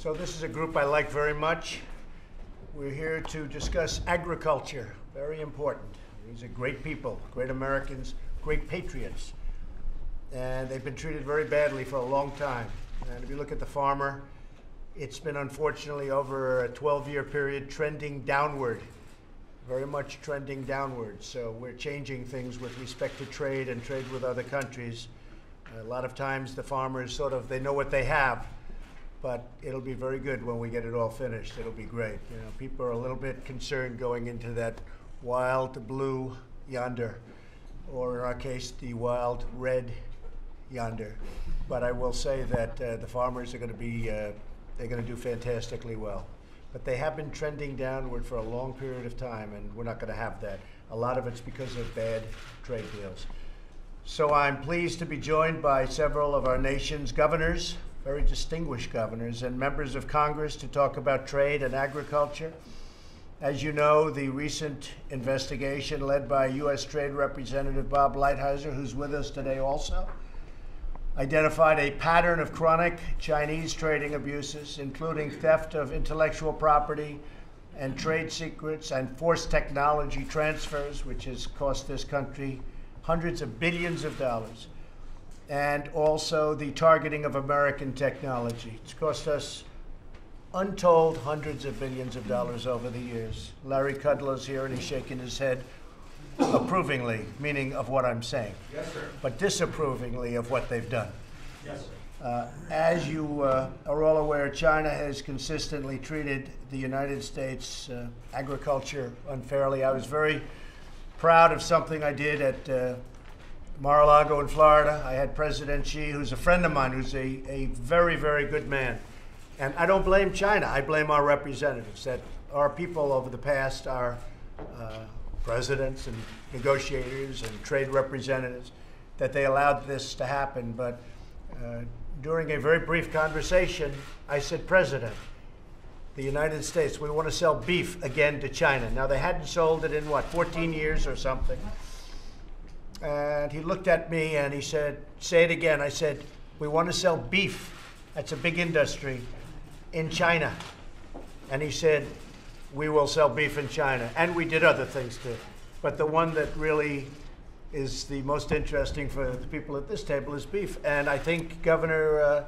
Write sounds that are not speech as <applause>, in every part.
So this is a group I like very much. We're here to discuss agriculture, very important. These are great people, great Americans, great patriots. And they've been treated very badly for a long time. And if you look at the farmer, it's been unfortunately over a 12 year period trending downward, very much trending downward. So we're changing things with respect to trade and trade with other countries. A lot of times the farmers sort of, they know what they have, but it'll be very good when we get it all finished. It'll be great. You know, people are a little bit concerned going into that wild blue yonder, or in our case, the wild red yonder. But I will say that uh, the farmers are going to be, uh, they're going to do fantastically well. But they have been trending downward for a long period of time, and we're not going to have that. A lot of it's because of bad trade deals. So I'm pleased to be joined by several of our nation's governors, very distinguished governors, and members of Congress to talk about trade and agriculture. As you know, the recent investigation led by U.S. Trade Representative Bob Lighthizer, who's with us today also, identified a pattern of chronic Chinese trading abuses, including theft of intellectual property and trade secrets and forced technology transfers, which has cost this country hundreds of billions of dollars, and also the targeting of American technology. It's cost us untold hundreds of billions of dollars over the years. Larry Kudlow's here and he's shaking his head approvingly, meaning of what I'm saying. Yes, sir. But disapprovingly of what they've done. Yes, sir. Uh, as you uh, are all aware, China has consistently treated the United States uh, agriculture unfairly. I was very proud of something I did at uh, Mar-a-Lago in Florida. I had President Xi, who's a friend of mine, who's a, a very, very good man. And I don't blame China. I blame our representatives, that our people over the past, our uh, presidents and negotiators and trade representatives, that they allowed this to happen. But uh, during a very brief conversation, I said, President, the United States, we want to sell beef again to China. Now, they hadn't sold it in what, 14 years or something. And he looked at me and he said, Say it again. I said, We want to sell beef. That's a big industry in China. And he said, We will sell beef in China. And we did other things too. But the one that really is the most interesting for the people at this table is beef. And I think Governor. Uh,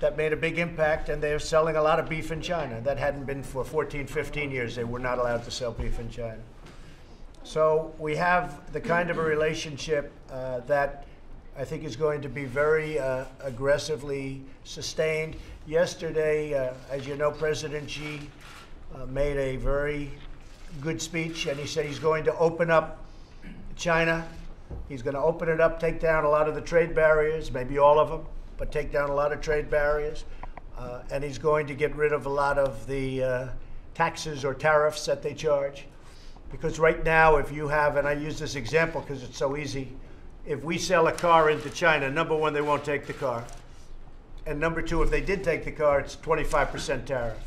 that made a big impact, and they're selling a lot of beef in China. That hadn't been for 14, 15 years. They were not allowed to sell beef in China. So we have the kind of a relationship uh, that I think is going to be very uh, aggressively sustained. Yesterday, uh, as you know, President Xi uh, made a very good speech, and he said he's going to open up China. He's going to open it up, take down a lot of the trade barriers, maybe all of them but take down a lot of trade barriers. Uh, and he's going to get rid of a lot of the uh, taxes or tariffs that they charge. Because right now, if you have, and I use this example because it's so easy, if we sell a car into China, number one, they won't take the car. And number two, if they did take the car, it's 25% tariff.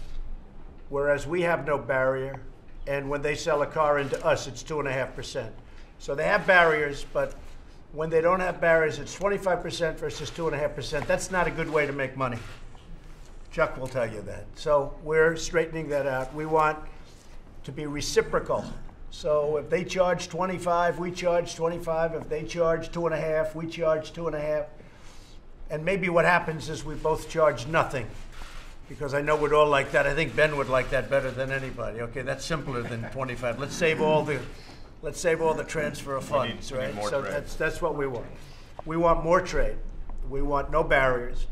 Whereas we have no barrier. And when they sell a car into us, it's 2.5%. So they have barriers, but when they don't have barriers, it's 25% versus 2.5%. That's not a good way to make money. Chuck will tell you that. So we're straightening that out. We want to be reciprocal. So if they charge 25, we charge 25. If they charge two and a half, we charge two and a half. And maybe what happens is we both charge nothing. Because I know we'd all like that. I think Ben would like that better than anybody. Okay, that's simpler than <laughs> 25. Let's save all the let's save all the transfer of funds, need right? so trade. that's that's what we want. We want more trade. We want no barriers.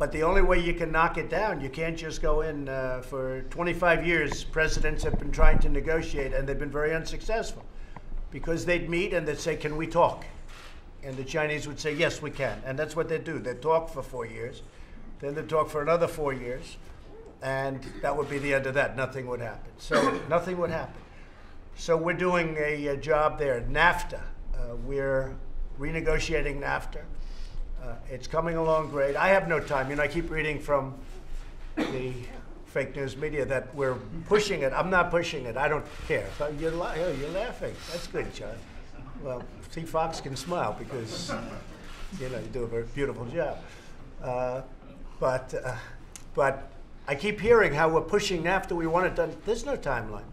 But the only way you can knock it down, you can't just go in. Uh, for 25 years, presidents have been trying to negotiate, and they've been very unsuccessful because they'd meet and they'd say, "Can we talk?" And the Chinese would say, "Yes, we can." And that's what they do. They talk for four years, then they talk for another four years, and that would be the end of that. Nothing would happen. So <coughs> nothing would happen. So we're doing a, a job there. NAFTA, uh, we're renegotiating NAFTA. Uh, it's coming along great. I have no time. You know, I keep reading from the fake news media that we're pushing it. I'm not pushing it. I don't care. So you're, oh, you're laughing. That's good, John. Well, see, Fox can smile because, you know, you do a very beautiful job. Uh, but, uh, but I keep hearing how we're pushing NAFTA, we want it done. There's no timeline.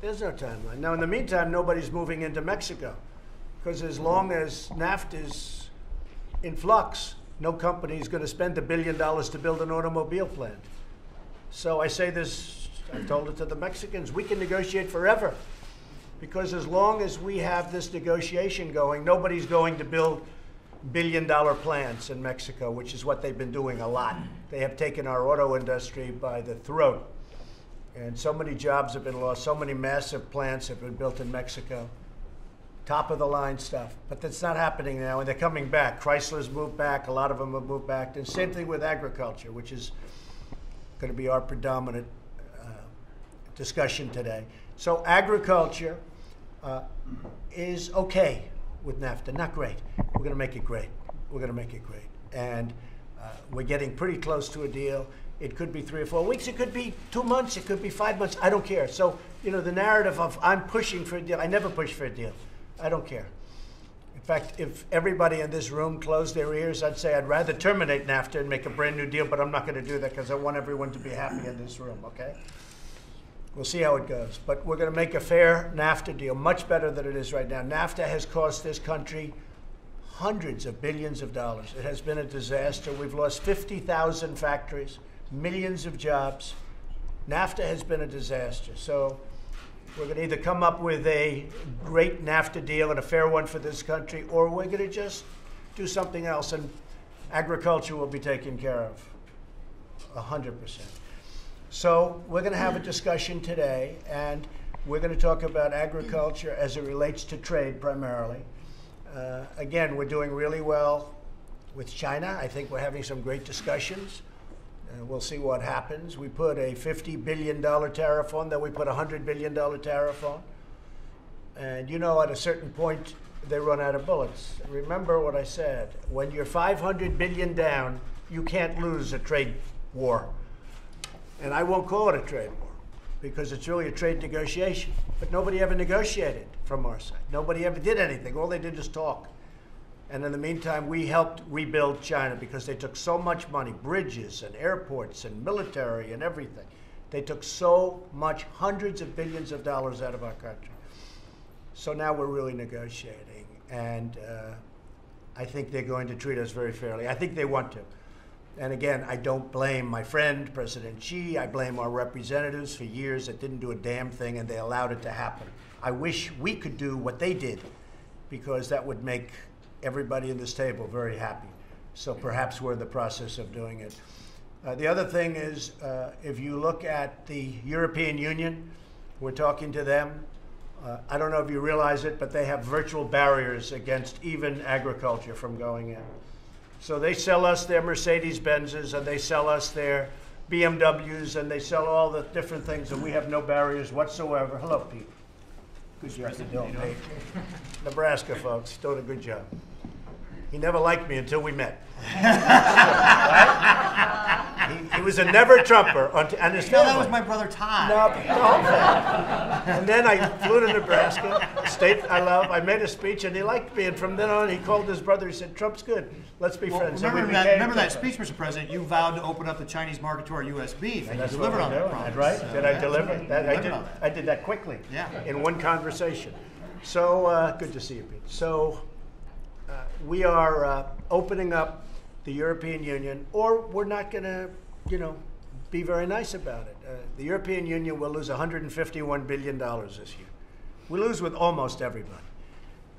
There's no timeline. Now, in the meantime, nobody's moving into Mexico because as long as NAFTA is in flux, no company is going to spend a billion dollars to build an automobile plant. So I say this, I told it to the Mexicans, we can negotiate forever. Because as long as we have this negotiation going, nobody's going to build billion dollar plants in Mexico, which is what they've been doing a lot. They have taken our auto industry by the throat. And so many jobs have been lost, so many massive plants have been built in Mexico. Top of the line stuff. But that's not happening now, and they're coming back. Chrysler's moved back, a lot of them have moved back. And same thing with agriculture, which is going to be our predominant uh, discussion today. So, agriculture uh, is okay with NAFTA. Not great. We're going to make it great. We're going to make it great. And uh, we're getting pretty close to a deal. It could be three or four weeks. It could be two months. It could be five months. I don't care. So, you know, the narrative of I'm pushing for a deal, I never push for a deal. I don't care. In fact, if everybody in this room closed their ears, I'd say I'd rather terminate NAFTA and make a brand new deal, but I'm not going to do that because I want everyone to be happy in this room, okay? We'll see how it goes. But we're going to make a fair NAFTA deal, much better than it is right now. NAFTA has cost this country hundreds of billions of dollars. It has been a disaster. We've lost 50,000 factories, millions of jobs. NAFTA has been a disaster. So we're going to either come up with a great NAFTA deal and a fair one for this country, or we're going to just do something else, and agriculture will be taken care of 100%. So we're going to have a discussion today, and we're going to talk about agriculture as it relates to trade primarily. Uh, again, we're doing really well with China. I think we're having some great discussions. We'll see what happens. We put a $50 billion tariff on, then we put a $100 billion tariff on. And you know, at a certain point, they run out of bullets. Remember what I said. When you're 500 billion down, you can't lose a trade war. And I won't call it a trade war because it's really a trade negotiation. But nobody ever negotiated from our side. Nobody ever did anything. All they did is talk. And in the meantime, we helped rebuild China because they took so much money bridges and airports and military and everything. They took so much, hundreds of billions of dollars out of our country. So now we're really negotiating. And uh, I think they're going to treat us very fairly. I think they want to. And again, I don't blame my friend, President Xi. I blame our representatives for years that didn't do a damn thing and they allowed it to happen. I wish we could do what they did because that would make everybody in this table very happy. So perhaps we're in the process of doing it. Uh, the other thing is, uh, if you look at the European Union, we're talking to them. Uh, I don't know if you realize it, but they have virtual barriers against even agriculture from going in. So they sell us their Mercedes Benzes and they sell us their BMWs and they sell all the different things, and we have no barriers whatsoever. Hello, Pete. Good job you're doing, Nebraska folks, doing a good job. He never liked me until we met. <laughs> he, he, was a never Trumper, and his family. that was my brother Todd. No, no. and then I flew to Nebraska, state I love. I made a speech, and he liked me. And from then on, he called his brother. He said, "Trump's good. Let's be well, friends." Remember, that, remember that, speech, Mr. President? You vowed to open up the Chinese market to our U.S. beef, and, and you delivered on that promise. Right? did I deliver? That, I did. I did that quickly. Yeah. In one conversation. So uh, good to see you, Pete. So we are uh, opening up the European Union, or we're not going to, you know, be very nice about it. Uh, the European Union will lose 151 billion dollars this year. We lose with almost everybody.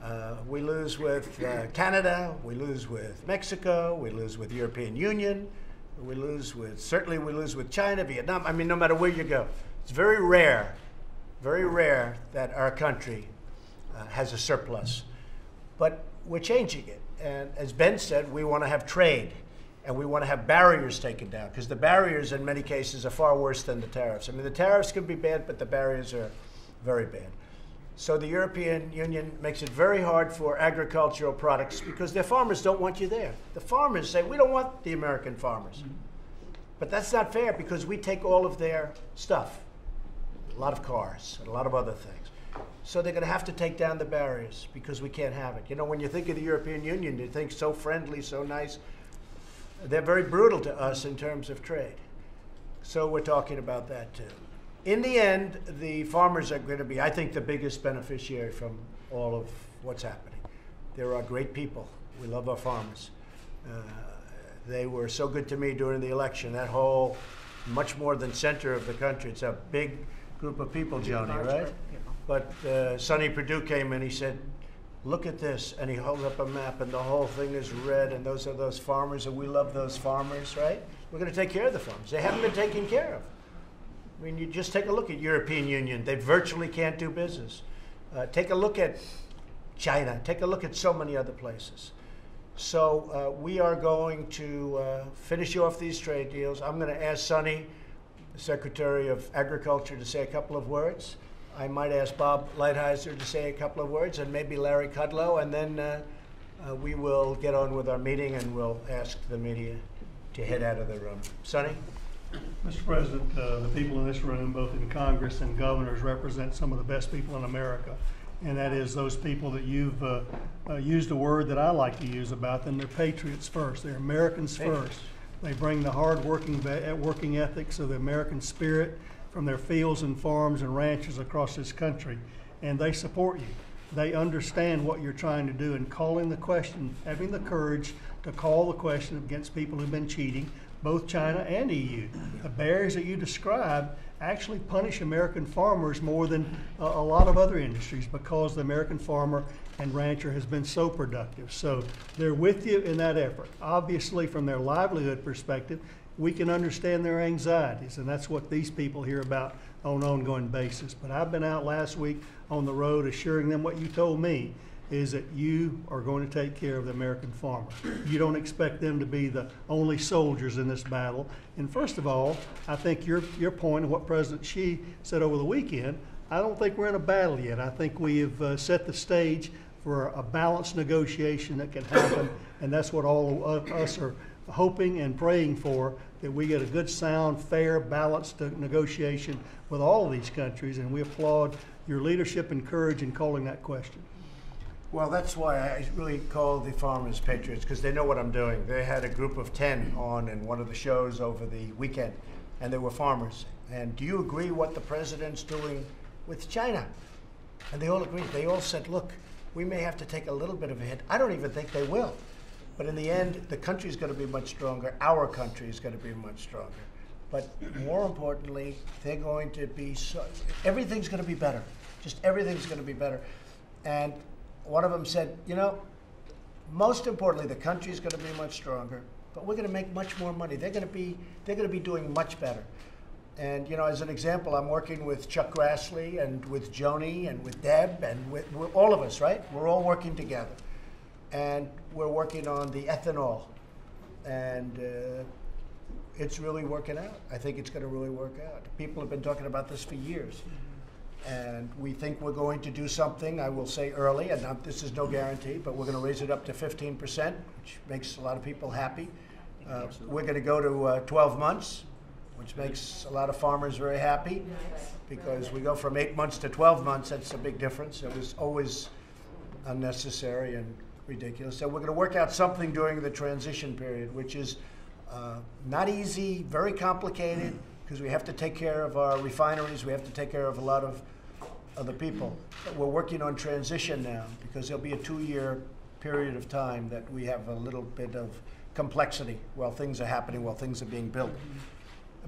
Uh, we lose with uh, Canada. We lose with Mexico. We lose with the European Union. We lose with certainly we lose with China, Vietnam. I mean, no matter where you go, it's very rare, very rare that our country uh, has a surplus. But we're changing it. And as Ben said, we want to have trade and we want to have barriers taken down because the barriers in many cases are far worse than the tariffs. I mean, the tariffs can be bad, but the barriers are very bad. So the European Union makes it very hard for agricultural products because their farmers don't want you there. The farmers say, we don't want the American farmers. But that's not fair because we take all of their stuff, a lot of cars, and a lot of other things. So they're going to have to take down the barriers because we can't have it. You know, when you think of the European Union, you think so friendly, so nice. They're very brutal to us in terms of trade. So we're talking about that too. In the end, the farmers are going to be, I think, the biggest beneficiary from all of what's happening. There are great people. We love our farmers. Uh, they were so good to me during the election. That whole, much more than center of the country. It's a big group of people, Joni, right? But uh, Sonny Perdue came and he said, "Look at this," and he held up a map, and the whole thing is red, and those are those farmers, and we love those farmers, right? We're going to take care of the farmers. They haven't been taken care of. I mean, you just take a look at European Union; they virtually can't do business. Uh, take a look at China. Take a look at so many other places. So uh, we are going to uh, finish off these trade deals. I'm going to ask Sonny, the Secretary of Agriculture, to say a couple of words. I might ask Bob Lighthizer to say a couple of words, and maybe Larry Kudlow, and then uh, uh, we will get on with our meeting, and we'll ask the media to head out of the room. Sonny? Mr. President, uh, the people in this room, both in Congress and governors, represent some of the best people in America. And that is those people that you've uh, uh, used a word that I like to use about them. They're patriots first. They're Americans first. They bring the hard working, uh, working ethics of the American spirit from their fields and farms and ranches across this country. And they support you. They understand what you're trying to do and calling the question, having the courage to call the question against people who've been cheating, both China and EU. The barriers that you describe actually punish American farmers more than a, a lot of other industries because the American farmer and rancher has been so productive. So they're with you in that effort. Obviously, from their livelihood perspective, we can understand their anxieties, and that's what these people hear about on an ongoing basis. But I've been out last week on the road assuring them what you told me is that you are going to take care of the American farmer. You don't expect them to be the only soldiers in this battle. And first of all, I think your, your point and what President Xi said over the weekend, I don't think we're in a battle yet. I think we have uh, set the stage for a balanced negotiation that can happen, and that's what all of us are hoping and praying for, that we get a good, sound, fair, balanced negotiation with all of these countries, and we applaud your leadership and courage in calling that question. Well, that's why I really call the farmers patriots because they know what I'm doing. They had a group of 10 on in one of the shows over the weekend, and they were farmers. And do you agree what the president's doing with China? And they all agreed. They all said, look, we may have to take a little bit of a hit. I don't even think they will. But in the end, the country's going to be much stronger. Our country is going to be much stronger. But more importantly, they're going to be so, everything's going to be better. Just everything's going to be better. And one of them said, you know, most importantly, the country's going to be much stronger, but we're going to make much more money. They're going to be they're going to be doing much better. And you know, as an example, I'm working with Chuck Grassley and with Joni and with Deb and with all of us, right? We're all working together, and we're working on the ethanol, and uh, it's really working out. I think it's going to really work out. People have been talking about this for years, and we think we're going to do something. I will say early, and not, this is no guarantee, but we're going to raise it up to 15%, which makes a lot of people happy. Uh, we're going to go to uh, 12 months, which makes a lot of farmers very happy because we go from eight months to 12 months. That's a big difference. It was always unnecessary and ridiculous. So we're going to work out something during the transition period, which is uh, not easy, very complicated, because we have to take care of our refineries. We have to take care of a lot of other people. But we're working on transition now because there'll be a two-year period of time that we have a little bit of complexity while things are happening, while things are being built.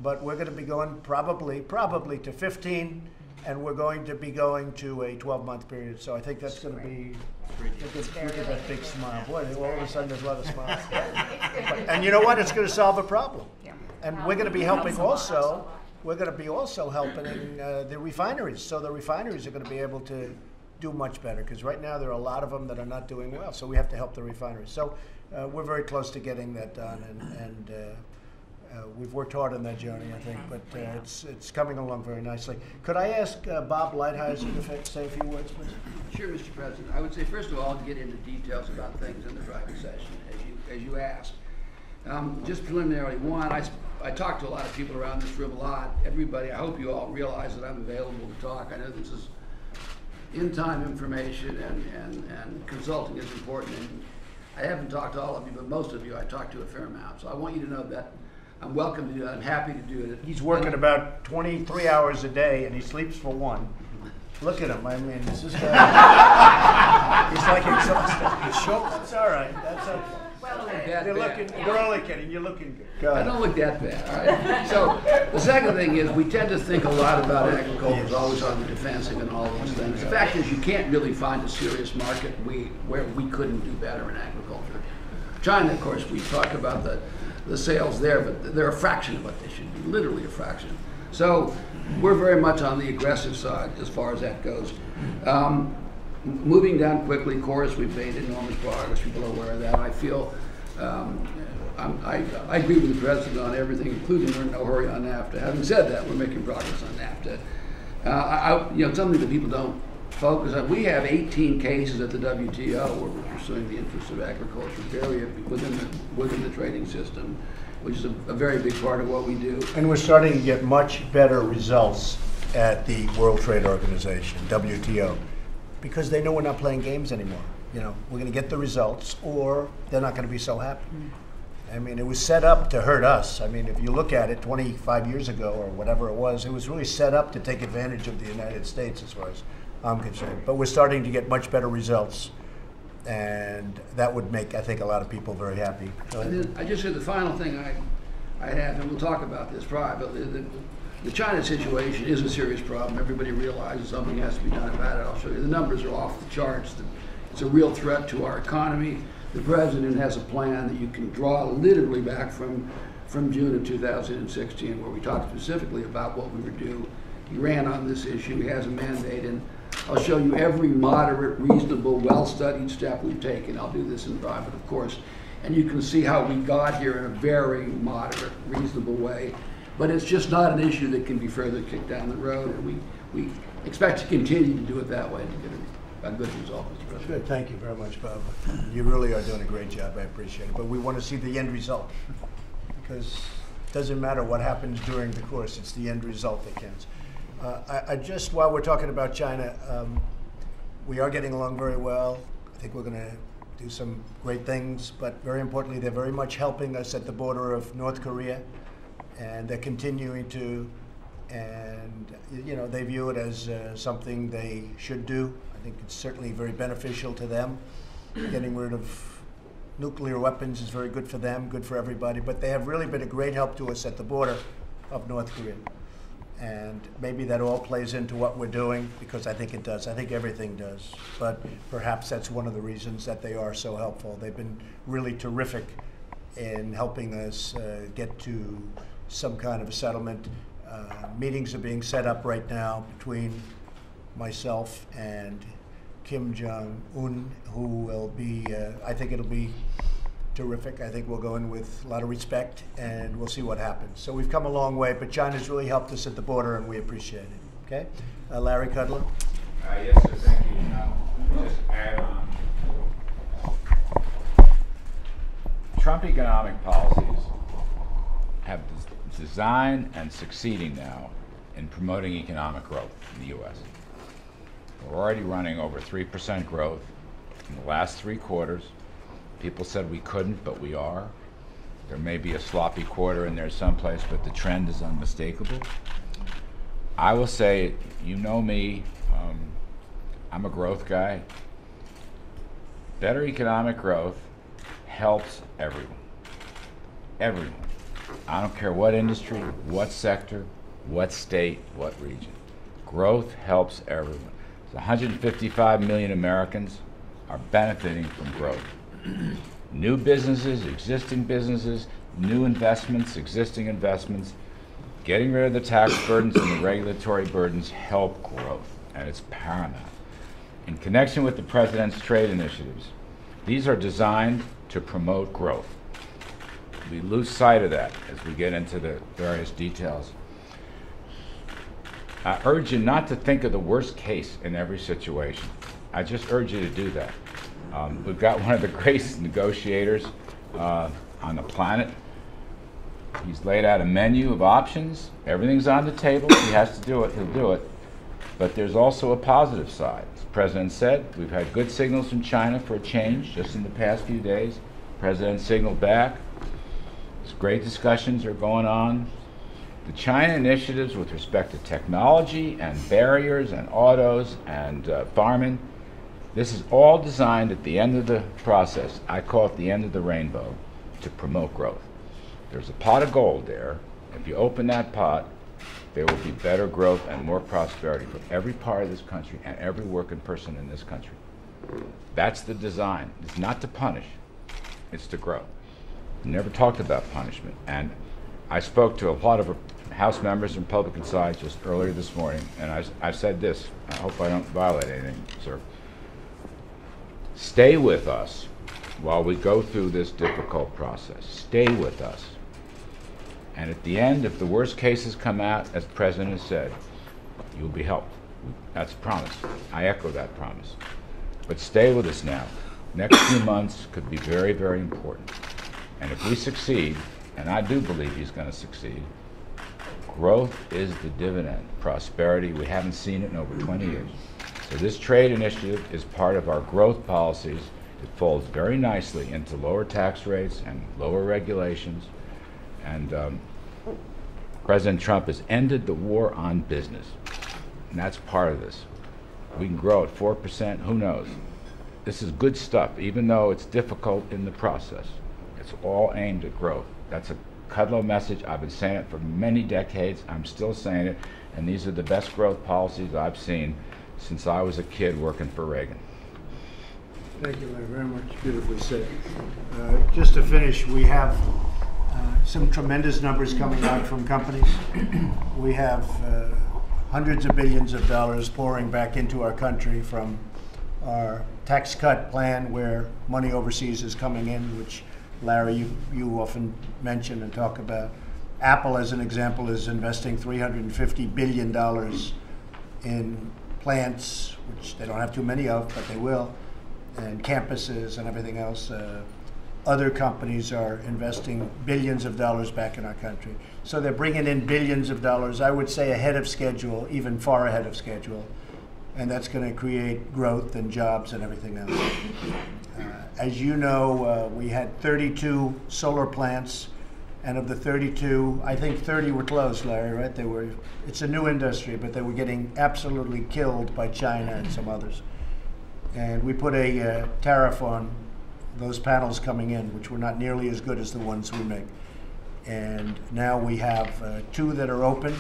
But we're going to be going probably, probably to 15, and we're going to be going to a 12-month period. So I think that's going to be. Look at, look at that big smile. Boy, all of a sudden there's a lot of smiles. <laughs> But- And you know what? It's going to solve a problem. Yeah. And we're going to be helping also, we're going to be also helping uh, the refineries. So the refineries are going to be able to do much better because right now there are a lot of them that are not doing well. So we have to help the refineries. So uh, we're very close to getting that done, and, and uh, uh, we've worked hard on that, Joni, I think. But uh, it's it's coming along very nicely. Could I ask uh, Bob Lighthizer to say a few words, please? Sure, Mr. President. I would say, first of all, to get into details about things in the driving session, as you, as you asked. Um, just preliminarily, one, I, I talk to a lot of people around this room a lot. Everybody, I hope you all realize that I'm available to talk. I know this is in-time information and, and, and consulting is important. And I haven't talked to all of you, but most of you I talked to a fair amount. So I want you to know that I'm welcome to do it. I'm happy to do it. He's working about 23 hours a day and he sleeps for one. Look at him. I mean, this is guy. <laughs> he's like exhausted. He's shook. That's all right. That's okay. Look that You're bad. looking. You're only kidding. You're looking good. Go I don't look that bad, all right? So, the second thing is, we tend to think a lot about agriculture, as always on the defensive and all those things. The fact is, you can't really find a serious market we, where we couldn't do better in agriculture. China, of course, we talk about the, the sales there, but they're a fraction of what they should be, literally a fraction. So, we're very much on the aggressive side as far as that goes. Um, moving down quickly, of course, we've made enormous progress. People are aware of that. I feel um, I, I agree with the president on everything, including we're in no hurry on NAFTA. Having said that, we're making progress on NAFTA. Uh, I, you know, something that people don't focus on. We have 18 cases at the WTO where we're pursuing the interests of agriculture, very within the within the trading system, which is a, a very big part of what we do. And we're starting to get much better results at the World Trade Organization, WTO, because they know we're not playing games anymore. You know, we're going to get the results, or they're not going to be so happy. Hmm. I mean, it was set up to hurt us. I mean, if you look at it 25 years ago or whatever it was, it was really set up to take advantage of the United States, as far as I'm concerned. But we're starting to get much better results, and that would make, I think, a lot of people very happy. And then I just said the final thing I, I have, and we'll talk about this privately, the, the China situation is a serious problem. Everybody realizes something has to be done about it. I'll show you. The numbers are off the charts. It's a real threat to our economy. The president has a plan that you can draw literally back from, from June of 2016, where we talked specifically about what we would do. He ran on this issue. He has a mandate, and I'll show you every moderate, reasonable, well-studied step we've taken. I'll do this in private, of course. And you can see how we got here in a very moderate, reasonable way. But it's just not an issue that can be further kicked down the road, and we, we expect to continue to do it that way to get a, a good result, Mr. President. Good, thank you very much, Bob. You really are doing a great job, I appreciate it, but we want to see the end result. Because it doesn't matter what happens during the course, it's the end result that counts. Uh, I, I just, while we're talking about China, um, we are getting along very well. I think we're going to do some great things, but very importantly, they're very much helping us at the border of North Korea, and they're continuing to, and you know, they view it as uh, something they should do. I think it's certainly very beneficial to them. Getting rid of nuclear weapons is very good for them, good for everybody, but they have really been a great help to us at the border of North Korea. And maybe that all plays into what we're doing, because I think it does. I think everything does. But perhaps that's one of the reasons that they are so helpful. They've been really terrific in helping us uh, get to some kind of a settlement. Uh, meetings are being set up right now between myself and Kim Jong Un, who will be, uh, I think it'll be terrific. I think we'll go in with a lot of respect and we'll see what happens. So we've come a long way, but China's really helped us at the border and we appreciate it. Okay? Uh, Larry Kudlow? Uh, Yes, sir, thank you. Now, just add on. Trump economic policies have des- designed and succeeding now in promoting economic growth in the U.S. We're already running over 3% growth in the last three quarters. People said we couldn't, but we are. There may be a sloppy quarter in there someplace, but the trend is unmistakable. I will say, you know me, um, I'm a growth guy. Better economic growth helps everyone. Everyone. I don't care what industry, what sector, what state, what region. Growth helps everyone. So 155 million Americans are benefiting from growth. <clears throat> New businesses, existing businesses, new investments, existing investments, getting rid of the tax <coughs> burdens and the regulatory burdens help growth, and it's paramount. In connection with the President's trade initiatives, these are designed to promote growth. We lose sight of that as we get into the various details. I urge you not to think of the worst case in every situation. I just urge you to do that. Um, we've got one of the greatest negotiators uh, on the planet. He's laid out a menu of options. Everything's on the table. He has to do it. He'll do it. But there's also a positive side. As the president said, we've had good signals from China for a change just in the past few days. The President signaled back. Great discussions are going on. The China initiatives with respect to technology and barriers and autos and uh, farming, this is all designed at the end of the process. I call it the end of the rainbow to promote growth. There's a pot of gold there. If you open that pot, there will be better growth and more prosperity for every part of this country and every working person in this country. That's the design. It's not to punish, it's to grow. Never talked about punishment. And I spoke to a lot of House members and Republican side just earlier this morning, and I, I said this. I hope I don't violate anything, sir. Stay with us while we go through this difficult process. Stay with us. And at the end, if the worst cases come out, as the President has said, you'll be helped. That's a promise. I echo that promise. But stay with us now. Next few months could be very, very important. And if we succeed, and I do believe he's going to succeed, growth is the dividend. Prosperity, we haven't seen it in over 20 years. So this trade initiative is part of our growth policies. It falls very nicely into lower tax rates and lower regulations. And um, President Trump has ended the war on business. And that's part of this. We can grow at 4%, who knows? This is good stuff, even though it's difficult in the process. It's all aimed at growth. That's a Kudlow message. I've been saying it for many decades. I'm still saying it. And these are the best growth policies I've seen since I was a kid working for Reagan. Thank you, Larry, very much. Beautifully said. Uh, Just to finish, we have uh, some tremendous numbers coming out from companies. <clears throat> We have uh, hundreds of billions of dollars pouring back into our country from our tax cut plan where money overseas is coming in, which Larry, you, you often mention and talk about. Apple, as an example, is investing $350 billion in plants, which they don't have too many of, but they will, and campuses and everything else. Uh, other companies are investing billions of dollars back in our country. So they're bringing in billions of dollars, I would say ahead of schedule, even far ahead of schedule. And that's going to create growth and jobs and everything else. Uh, as you know, uh, we had 32 solar plants, and of the 32, I think 30 were closed, Larry, right? They were, it's a new industry, but they were getting absolutely killed by China and some others. And we put a uh, tariff on those panels coming in, which were not nearly as good as the ones we make. And now we have uh, two that are open.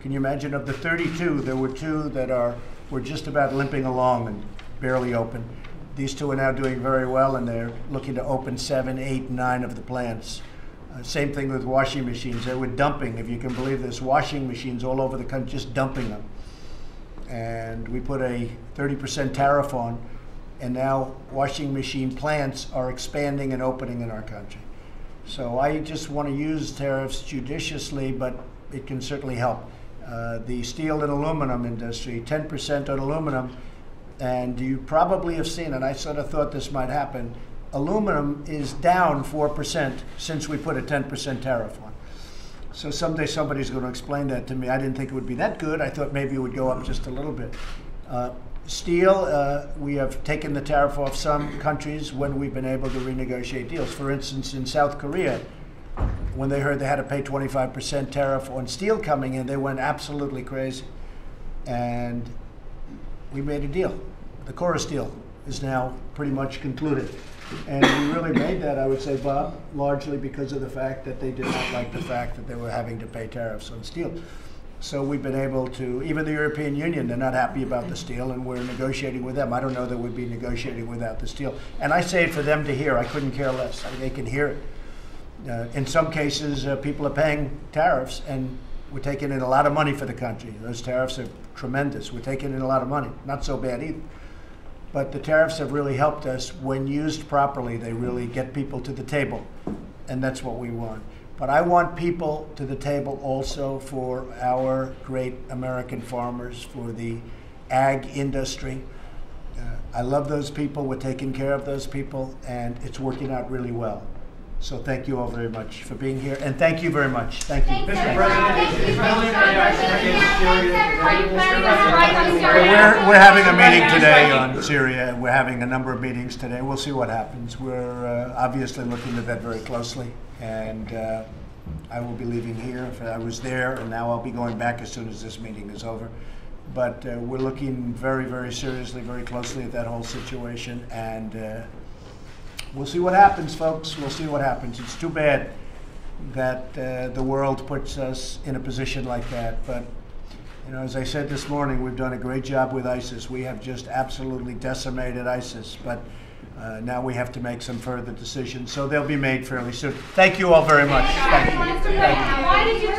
Can you imagine of the 32, there were two that are were just about limping along and barely open. These two are now doing very well, and they're looking to open seven, eight, nine of the plants. Uh, same thing with washing machines. They were dumping, if you can believe this, washing machines all over the country, just dumping them. And we put a 30% tariff on, and now washing machine plants are expanding and opening in our country. So I just want to use tariffs judiciously, but it can certainly help. Uh, the steel and aluminum industry, 10% on aluminum, and you probably have seen, and I sort of thought this might happen, aluminum is down 4% since we put a 10% tariff on. So someday somebody's going to explain that to me. I didn't think it would be that good. I thought maybe it would go up just a little bit. Uh, steel, uh, we have taken the tariff off some countries when we've been able to renegotiate deals. For instance, in South Korea, when they heard they had to pay 25% tariff on steel coming in, they went absolutely crazy. And we made a deal. The KORUS deal is now pretty much concluded. And we really made that, I would say, Bob, largely because of the fact that they did not like the fact that they were having to pay tariffs on steel. So we've been able to, even the European Union, they're not happy about the steel, and we're negotiating with them. I don't know that we'd be negotiating without the steel. And I say it for them to hear. I couldn't care less. They can hear it. Uh, in some cases, uh, people are paying tariffs, and we're taking in a lot of money for the country. Those tariffs are tremendous. We're taking in a lot of money. Not so bad either. But the tariffs have really helped us. When used properly, they really get people to the table, and that's what we want. But I want people to the table also for our great American farmers, for the ag industry. Uh, I love those people. We're taking care of those people, and it's working out really well. So thank you all very much for being here, and thank you very much. Thank you. Mr. President, Thank you, is Mr. President, may I President. suggest Thanks, everybody, for joining us right We're, we're having a meeting today on Syria, and we're having a number of meetings today. We'll see what happens. We're uh, obviously looking at that very closely, and uh, I will be leaving here. If I was there, and now I'll be going back as soon as this meeting is over. But uh, we're looking very, very seriously, very closely at that whole situation, and uh, we'll see what happens, folks. We'll see what happens. It's too bad that uh, the world puts us in a position like that, but you know, as I said this morning, we've done a great job with ISIS. We have just absolutely decimated ISIS, but uh, now we have to make some further decisions. So they'll be made fairly soon. Thank you all very much. Thank you. Did you